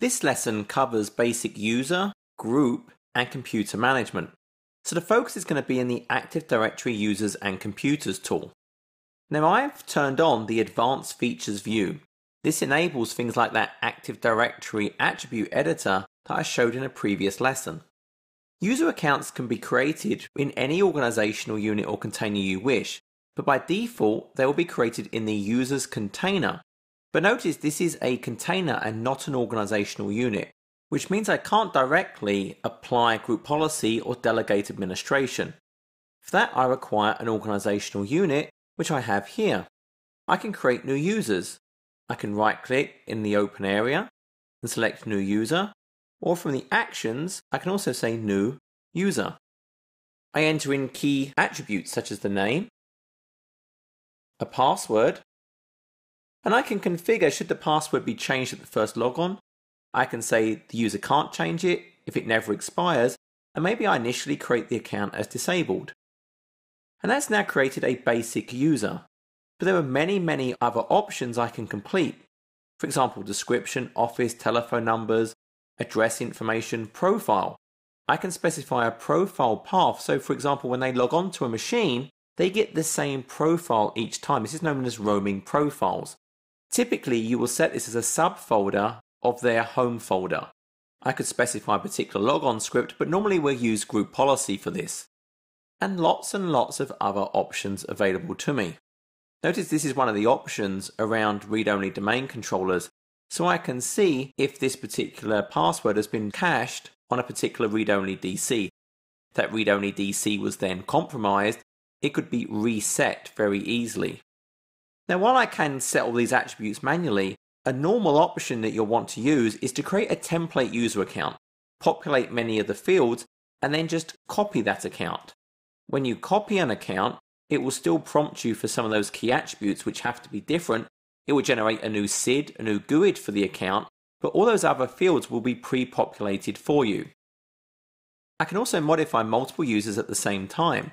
This lesson covers basic user, group, and computer management. So the focus is going to be in the Active Directory Users and Computers tool. Now I've turned on the Advanced Features view. This enables things like that Active Directory attribute editor that I showed in a previous lesson. User accounts can be created in any organizational unit or container you wish, but by default, they will be created in the user's container. But notice this is a container and not an organizational unit, which means I can't directly apply group policy or delegate administration. For that, I require an organizational unit, which I have here. I can create new users. I can right click in the open area and select new user, or from the actions, I can also say new user. I enter in key attributes such as the name, a password, and I can configure should the password be changed at the first logon. I can say the user can't change it if it never expires, and maybe I initially create the account as disabled. And that's now created a basic user. But there are many, many other options I can complete. For example, description, office, telephone numbers, address information, profile. I can specify a profile path. So, for example, when they log on to a machine, they get the same profile each time. This is known as roaming profiles. Typically, you will set this as a subfolder of their home folder. I could specify a particular logon script, but normally we'll use group policy for this. And lots and lots of other options available to me. Notice this is one of the options around read-only domain controllers so I can see if this particular password has been cached on a particular read-only DC. That read-only DC was then compromised, it could be reset very easily. Now while I can set all these attributes manually, a normal option that you'll want to use is to create a template user account, populate many of the fields, and then just copy that account. When you copy an account, it will still prompt you for some of those key attributes which have to be different it will generate a new SID, a new GUID for the account, but all those other fields will be pre-populated for you. I can also modify multiple users at the same time.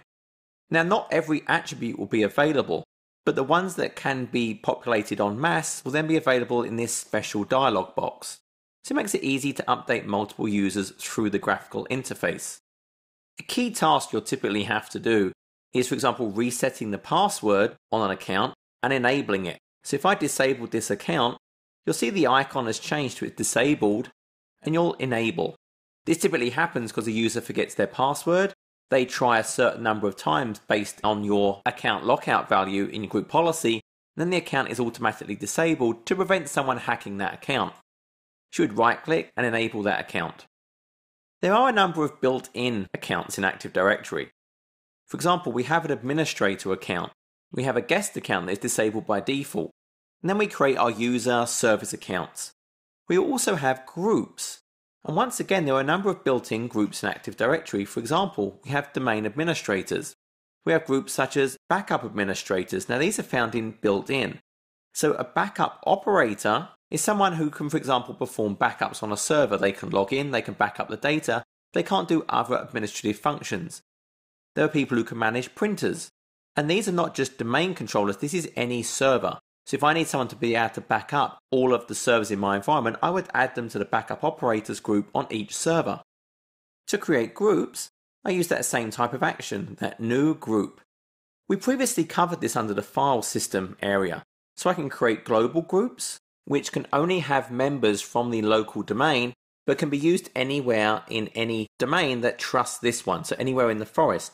Now not every attribute will be available, but the ones that can be populated en masse will then be available in this special dialog box. So it makes it easy to update multiple users through the graphical interface. A key task you'll typically have to do is, for example, resetting the password on an account and enabling it. So if I disabled this account, you'll see the icon has changed to disabled and you'll enable. This typically happens because the user forgets their password. They try a certain number of times based on your account lockout value in your group policy, then the account is automatically disabled to prevent someone hacking that account. You would right click and enable that account. There are a number of built in accounts in Active Directory. For example, we have an administrator account we have a guest account that is disabled by default. And then we create our user service accounts. We also have groups. And once again, there are a number of built-in groups in Active Directory. For example, we have domain administrators. We have groups such as backup administrators. Now these are found in built-in. So a backup operator is someone who can, for example, perform backups on a server. They can log in, they can back up the data, they can't do other administrative functions. There are people who can manage printers. And these are not just domain controllers, this is any server. So if I need someone to be able to back up all of the servers in my environment, I would add them to the backup operators group on each server. To create groups, I use that same type of action, that new group. We previously covered this under the file system area. So I can create global groups, which can only have members from the local domain, but can be used anywhere in any domain that trusts this one, so anywhere in the forest.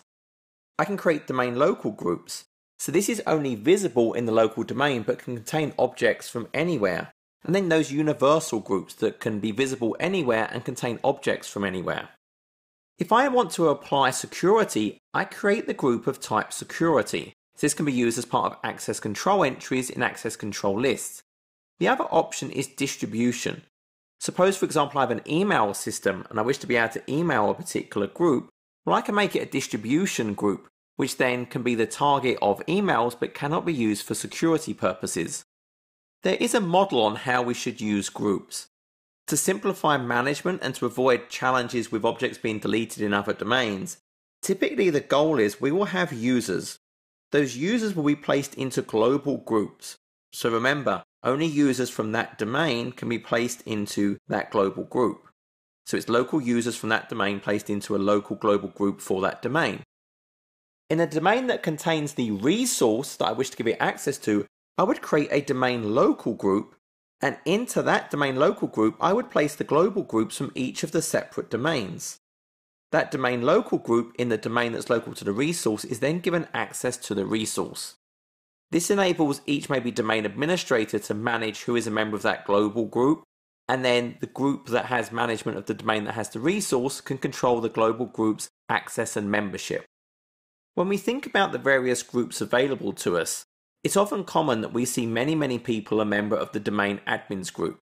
I can create domain local groups. So this is only visible in the local domain but can contain objects from anywhere. And then those universal groups that can be visible anywhere and contain objects from anywhere. If I want to apply security, I create the group of type security. This can be used as part of access control entries in access control lists. The other option is distribution. Suppose, for example, I have an email system and I wish to be able to email a particular group. Well, I can make it a distribution group which then can be the target of emails but cannot be used for security purposes. There is a model on how we should use groups. To simplify management and to avoid challenges with objects being deleted in other domains, typically the goal is we will have users. Those users will be placed into global groups. So remember, only users from that domain can be placed into that global group. So it's local users from that domain placed into a local global group for that domain. In a domain that contains the resource that I wish to give it access to, I would create a domain local group, and into that domain local group, I would place the global groups from each of the separate domains. That domain local group in the domain that's local to the resource is then given access to the resource. This enables each maybe domain administrator to manage who is a member of that global group, and then the group that has management of the domain that has the resource can control the global group's access and membership. When we think about the various groups available to us, it's often common that we see many, many people a member of the domain admins group.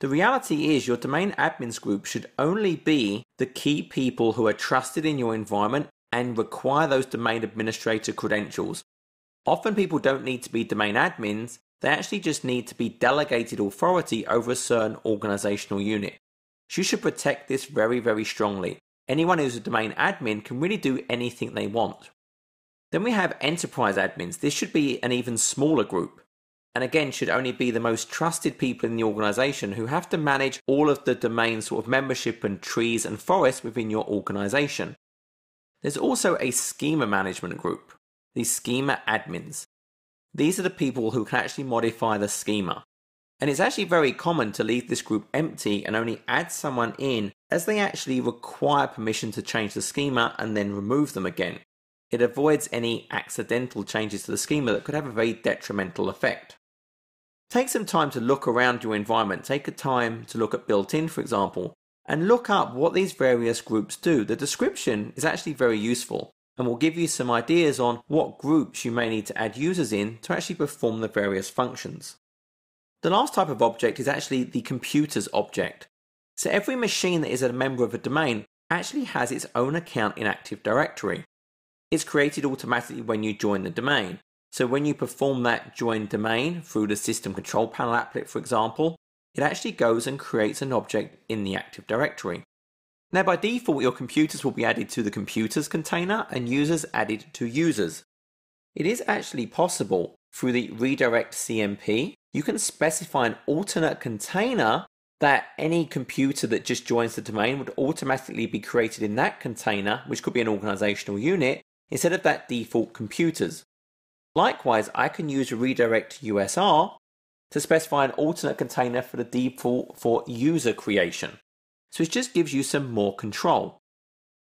The reality is your domain admins group should only be the key people who are trusted in your environment and require those domain administrator credentials Often people don't need to be domain admins, they actually just need to be delegated authority over a certain organizational unit. You should protect this very, very strongly. Anyone who's a domain admin can really do anything they want. Then we have enterprise admins. This should be an even smaller group. And again, should only be the most trusted people in the organization who have to manage all of the domain sort of membership and trees and forests within your organization. There's also a schema management group the schema admins. These are the people who can actually modify the schema. And it's actually very common to leave this group empty and only add someone in as they actually require permission to change the schema and then remove them again. It avoids any accidental changes to the schema that could have a very detrimental effect. Take some time to look around your environment. Take a time to look at built in, for example, and look up what these various groups do. The description is actually very useful and will give you some ideas on what groups you may need to add users in to actually perform the various functions. The last type of object is actually the computers object. So every machine that is a member of a domain actually has its own account in Active Directory. It's created automatically when you join the domain. So when you perform that join domain through the system control panel applet, for example, it actually goes and creates an object in the Active Directory. Now by default, your computers will be added to the computers container and users added to users. It is actually possible through the redircmp, you can specify an alternate container that any computer that just joins the domain would automatically be created in that container, which could be an organizational unit, instead of that default computers. Likewise, I can use redirusr to specify an alternate container for the default for user creation so it just gives you some more control.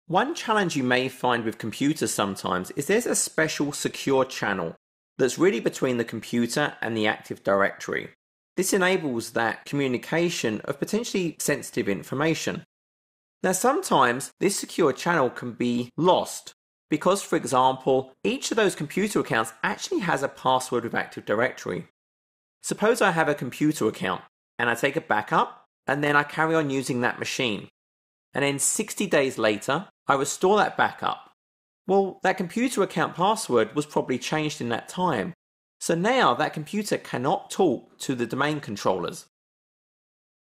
One challenge you may find with computers sometimes is there's a special secure channel that's really between the computer and the Active Directory. This enables that communication of potentially sensitive information. Now, sometimes this secure channel can be lost because, for example, each of those computer accounts actually has a password with Active Directory. Suppose I have a computer account and I take a backup and then I carry on using that machine. And then 60 days later, I restore that backup. Well, that computer account password was probably changed in that time. So now that computer cannot talk to the domain controllers.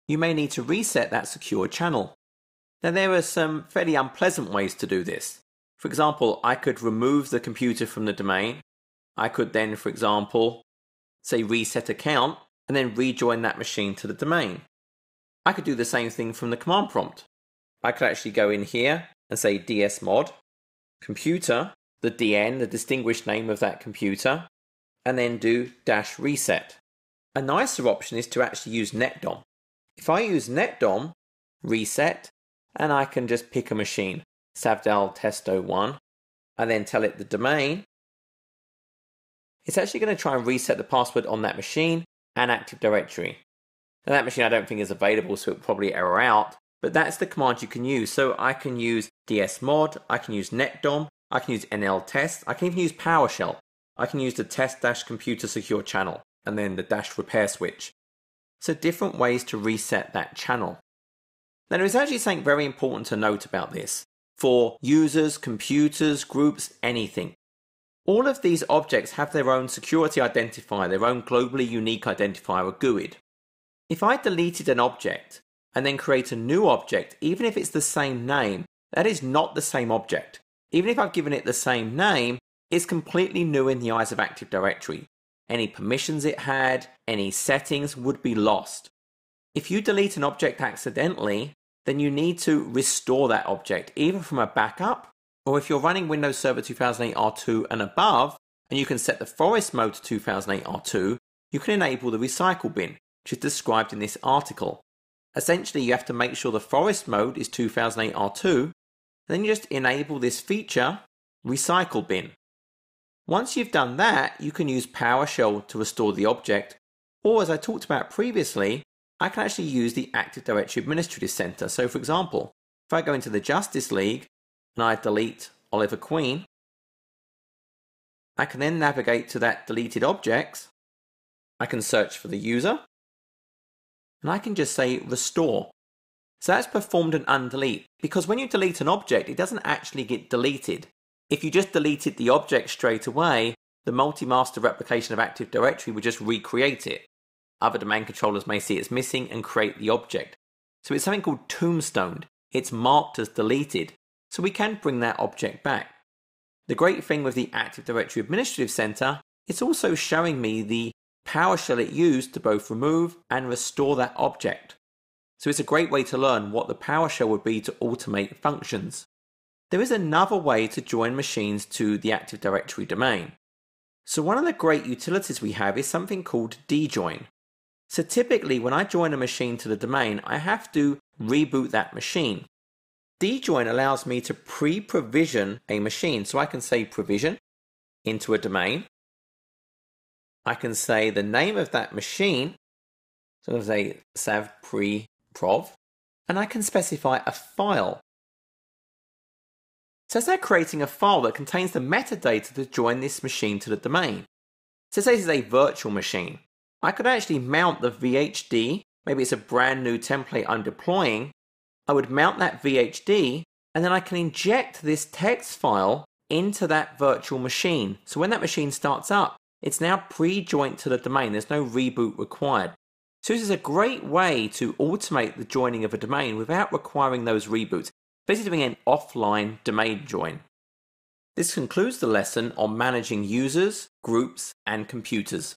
You may need to reset that secure channel. Now, there are some fairly unpleasant ways to do this. For example, I could remove the computer from the domain. I could then, for example, say reset account and then rejoin that machine to the domain. I could do the same thing from the command prompt. I could actually go in here and say dsmod, computer, the DN, the distinguished name of that computer, and then do dash reset. A nicer option is to actually use netdom. If I use netdom, reset, and I can just pick a machine, Savdal Testo 01, and then tell it the domain, it's actually going to try and reset the password on that machine and Active Directory. Now that machine I don't think is available, so it'll probably error out. But that's the command you can use. So I can use dsmod, I can use netdom, I can use nltest, I can even use PowerShell. I can use the test dash computer secure channel and then the dash repair switch. So different ways to reset that channel. Now there is actually something very important to note about this. For users, computers, groups, anything. All of these objects have their own security identifier, their own globally unique identifier, a GUID. If I deleted an object and then create a new object, even if it's the same name, that is not the same object. Even if I've given it the same name, it's completely new in the eyes of Active Directory. any permissions it had, any settings would be lost. If you delete an object accidentally, then you need to restore that object, either from a backup, or if you're running Windows Server 2008 R2 and above, and you can set the forest mode to 2008 R2, you can enable the recycle bin, which is described in this article. Essentially, you have to make sure the forest mode is 2008 R2, then you just enable this feature, recycle bin. Once you've done that, you can use PowerShell to restore the object, or as I talked about previously, I can actually use the Active Directory Administrative Center. So for example, if I go into the Justice League and I delete Oliver Queen, I can then navigate to that deleted objects. I can search for the user and I can just say restore. So that's performed an undelete because when you delete an object, it doesn't actually get deleted. If you just deleted the object straight away, the multi-master replication of Active Directory would just recreate it. Other domain controllers may see it's missing and create the object. So it's something called tombstoned. It's marked as deleted, so we can bring that object back. The great thing with the Active Directory Administrative Center, it's also showing me the PowerShell it used to both remove and restore that object. So it's a great way to learn what the PowerShell would be to automate functions. There is another way to join machines to the Active Directory domain. So one of the great utilities we have is something called djoin. So typically when I join a machine to the domain, I have to reboot that machine. Djoin allows me to pre-provision a machine. So I can say provision into a domain. I can say the name of that machine. So I'm going to say sav pre prov. And I can specify a file. So now creating a file that contains the metadata to join this machine to the domain. So this is a virtual machine. I could actually mount the VHD, maybe it's a brand new template I'm deploying. I would mount that VHD and then I can inject this text file into that virtual machine. So when that machine starts up, it's now pre-joint to the domain. There's no reboot required. So this is a great way to automate the joining of a domain without requiring those reboots, basically doing an offline domain join. This concludes the lesson on managing users, groups, and computers.